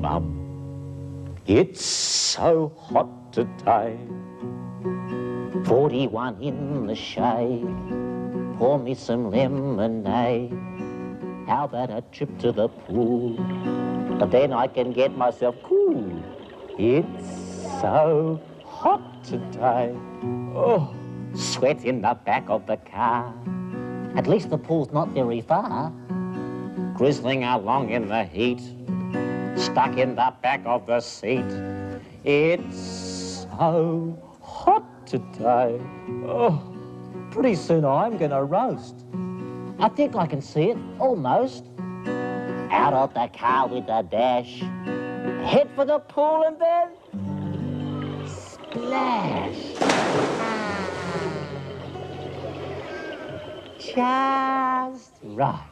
Mum. It's so hot today. 41 in the shade. Pour me some lemonade. How about a trip to the pool? But then I can get myself cool. It's so hot today. Oh, sweat in the back of the car. At least the pool's not very far. Grizzling along in the heat, stuck in the back of the seat. It's so hot today. Oh, pretty soon I'm gonna roast. I think I can see it, almost. Out of the car with a dash. Head for the pool and then... Splash. Just right.